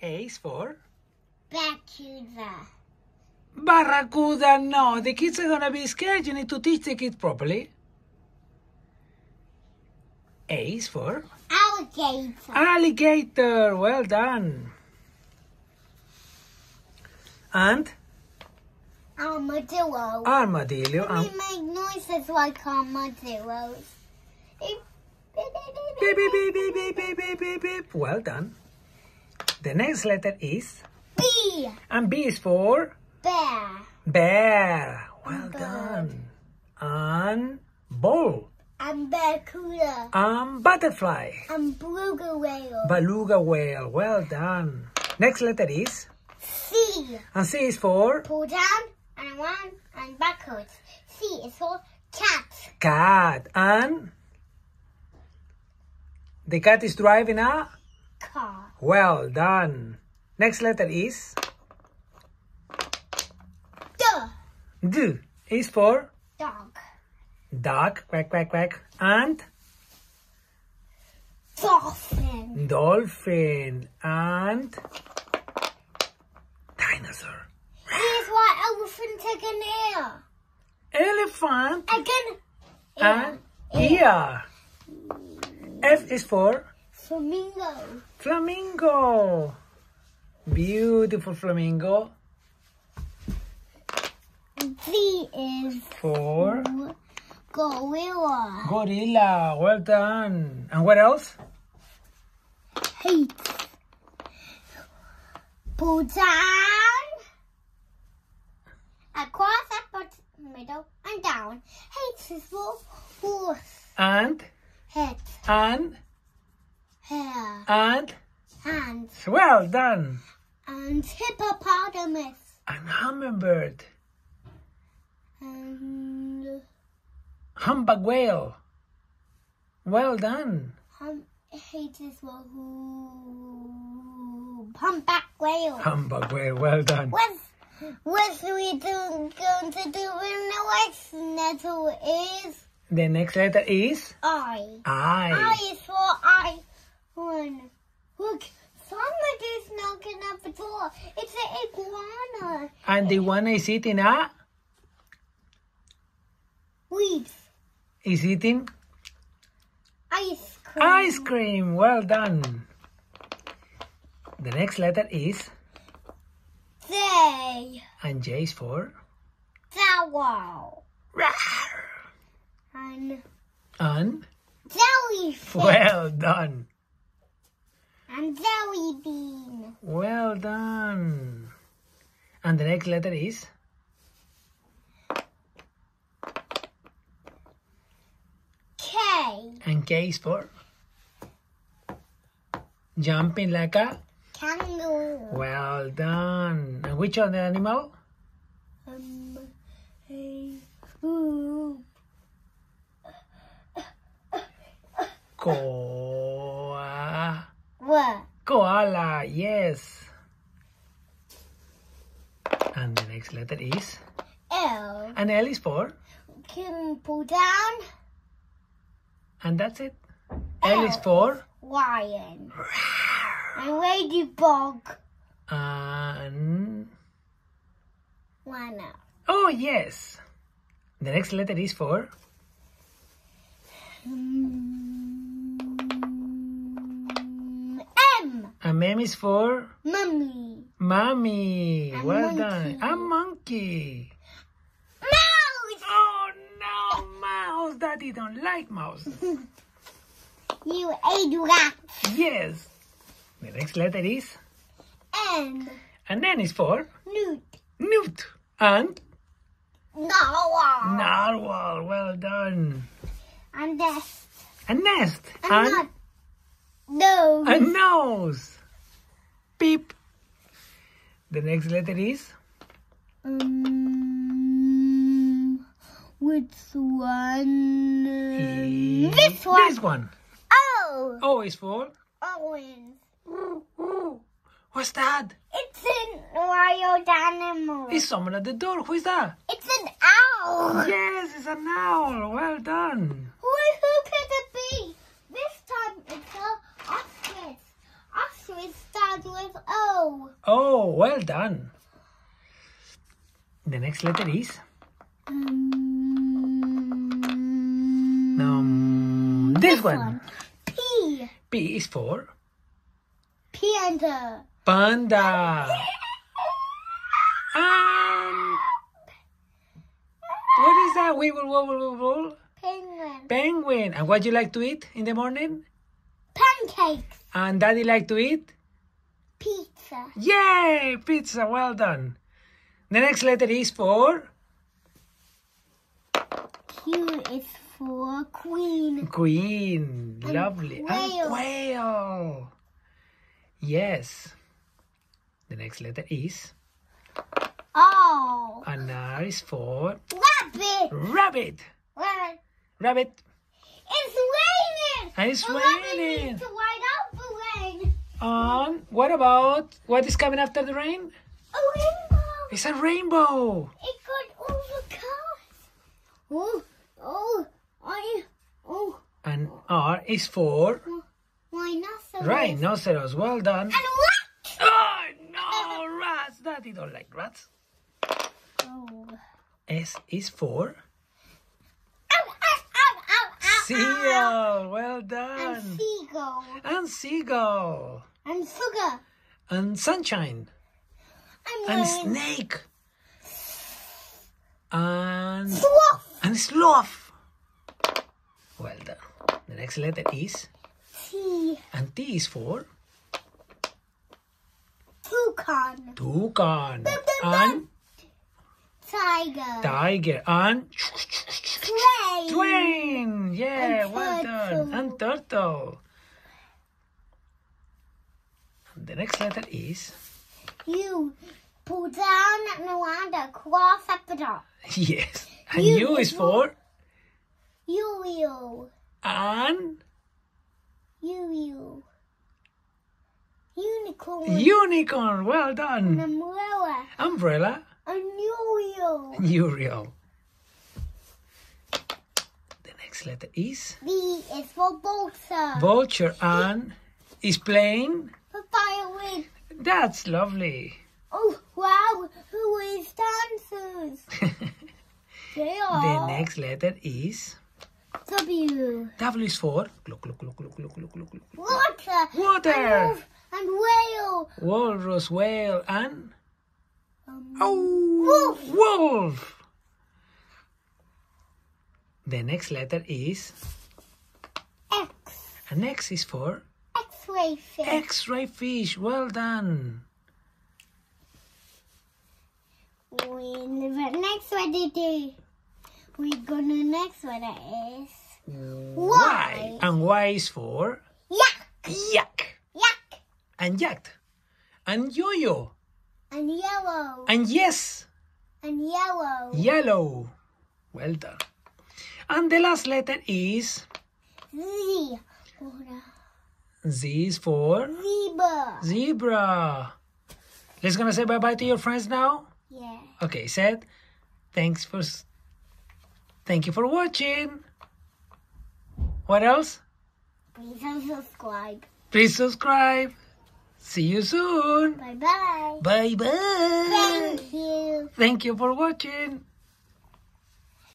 A is for Barracuda. Barracuda. No, the kids are gonna be scared. You need to teach the kids properly. A is for Alligator. alligator. Well done. And Armadillo. armadillo. we Um, make noises like armadillos. Beep, beep, beep, beep, beep, beep, beep, beep, beep, beep. Well done. The next letter is B. and B is for Bear. bear. Well Bird. done. And bull. And barracuda. And butterfly. And beluga whale. Beluga whale. Well done. Next letter is C. and C is for Pull down and one and backwards. C is for cat. cat. And the cat is driving a Car. well done. Next letter is Duh. D is for Dog. dog. Quack quack quack. And Dolphin. dolphin. And dinosaur. Here's what elephant again ear. Elephant. Again. And ear. F is for Flamingo. Flamingo. Beautiful flamingo. D is For gorilla. gorilla. Well done. And what else? Hate. Pull down. Across up middle and down. Hate is for horse. And, Head. And, Hair. and. Hands. Well done. And hippopotamus. And hummingbird. And Humpback whale. Well done. hum, hate is for who? Humpback whale. Humpback whale. Well done. What's what's we do, going to do in the next letter is The next letter is I. I. I is for I. One. Look, somebody's knocking at the door. It's an iguana. And the one is eating ah? a Leaves. is eating Ice cream. ice cream. Well done. The next letter is Day. and J is for Tower. rawr. And and jellyfish. well done. and jelly bean. Well done. And the next letter is K. and K is for jumping like a Kangaroo. well done. And which other animal? Um, a, Koa. What? Koala, yes. And the next letter is L. and L is for Can pull down. and that's it. L is for Lion. And ladybug. and Lana. oh yes. The next letter is for Mm, M. is for Mummy. mommy. And well monkey. done. A monkey. Mouse. Oh no, mouse. Daddy don't like mouse. You ate rat. yes. The next letter is N. and N is for Newt. newt and Narwhal. narwhal. Well done. And nest. A nest And and not. No. a nose. Beep. The next letter is Um, which one? E- This one. This one. Oh, O is for. orange. What's that? It's an wild animal. Is someone at the door? Who is that? It's an owl. Yes, it's an owl. Well done. Who, who could it be? This time it's a ostrich. it starts with O. Oh, well done. The next letter is Um, um, this one. one. P. P is for Panda. panda. Um, what is that? Wibble, wobble, wobble. Penguin. Penguin. And what do you like to eat in the morning? Pancakes. And daddy like to eat? Pizza. Yay! Pizza, well done. The next letter is for Q is for queen. Queen. Lovely. And whale. whale. Yes. The next letter is O. and R is for Rabbit. rabbit. Rabbit. Rabbit. It's raining. And it's raining. needs to white out the And what about what is coming after the rain? A rainbow. It's a rainbow. It got all the cars. Oh, oh, I, oh, And R is for rhinoceros. rhinoceros. Well done. And what? Oh no, rats. Daddy don't like rats. Oh. S is for seal. Ah, well done. And seagull. And seagull. And sugar. And sunshine. And, And snake. And Sloth. and sloth. Well done. The next letter is T. and T is for Toucan. toucan. And Tiger. tiger. And Twain! Yeah, And well done. And turtle. The next letter is U. Pull down and around a cross at the top. yes. And U U is for U-U. and U-U. Unicorn. unicorn. Well An done. umbrella. Umbrella. A urial. urial next letter is? B is for vulture. Vulture and is playing? For violin. That's lovely. Oh, wow, who is dancers? they are. The next letter is? W. W is for? Look, look, look, look, look, look, look. Water. Water. And, and whale. Walrus, whale, and? Um, oh. Wolf. Wolf. The next letter is X. and X is for X-ray fish. X-ray fish. Well done. We the next one to do. We gonna next one is Y and Y is for yak, yak yak, and yacht and yo-yo and yellow, and yes, and yellow. yellow. Well done. And the last letter is Z. Z is for Zebra. zebra. Let's gonna say bye bye to your friends now. Yeah. Okay, said. Thanks for. Thank you for watching. What else? Please subscribe. Please subscribe. See you soon. Bye bye. Bye bye. Thank you. Thank you for watching.